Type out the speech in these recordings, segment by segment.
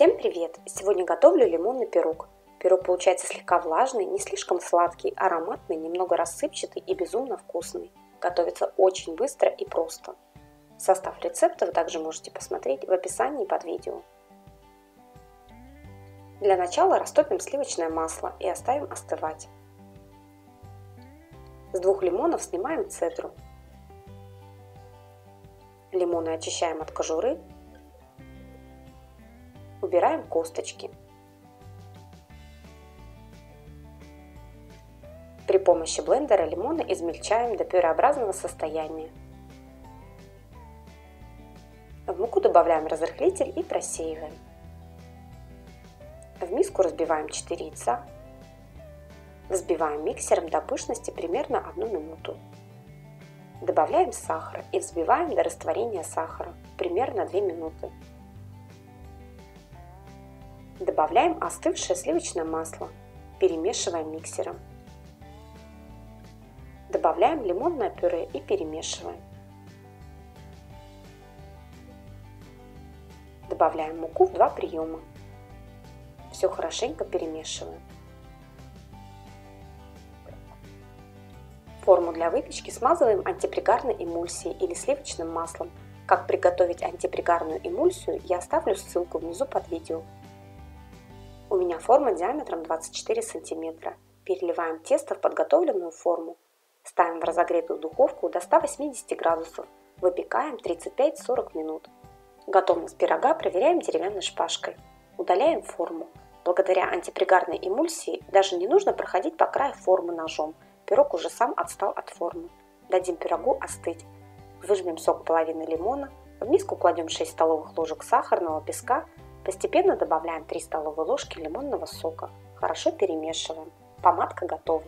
Всем привет! Сегодня готовлю лимонный пирог. Пирог получается слегка влажный, не слишком сладкий, ароматный, немного рассыпчатый и безумно вкусный. Готовится очень быстро и просто. Состав рецепта вы также можете посмотреть в описании под видео. Для начала растопим сливочное масло и оставим остывать. С двух лимонов снимаем цедру. Лимоны очищаем от кожуры Убираем косточки. При помощи блендера лимоны измельчаем до пюреобразного состояния. В муку добавляем разрыхлитель и просеиваем. В миску разбиваем 4 яйца. Взбиваем миксером до пышности примерно 1 минуту. Добавляем сахар и взбиваем до растворения сахара примерно 2 минуты. Добавляем остывшее сливочное масло, перемешиваем миксером. Добавляем лимонное пюре и перемешиваем. Добавляем муку в два приема. Все хорошенько перемешиваем. Форму для выпечки смазываем антипригарной эмульсией или сливочным маслом. Как приготовить антипригарную эмульсию, я оставлю ссылку внизу под видео. У меня форма диаметром 24 см. Переливаем тесто в подготовленную форму. Ставим в разогретую духовку до 180 градусов. Выпекаем 35-40 минут. Готовность пирога проверяем деревянной шпажкой. Удаляем форму. Благодаря антипригарной эмульсии даже не нужно проходить по краю формы ножом. Пирог уже сам отстал от формы. Дадим пирогу остыть. Выжмем сок половины лимона. В миску кладем 6 столовых ложек сахарного песка Постепенно добавляем 3 столовые ложки лимонного сока. Хорошо перемешиваем. Помадка готова.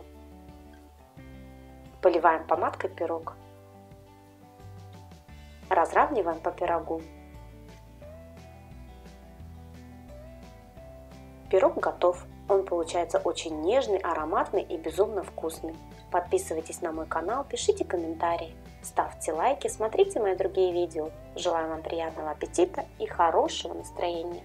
Поливаем помадкой пирог. Разравниваем по пирогу. Пирог готов. Он получается очень нежный, ароматный и безумно вкусный. Подписывайтесь на мой канал, пишите комментарии, ставьте лайки, смотрите мои другие видео. Желаю вам приятного аппетита и хорошего настроения.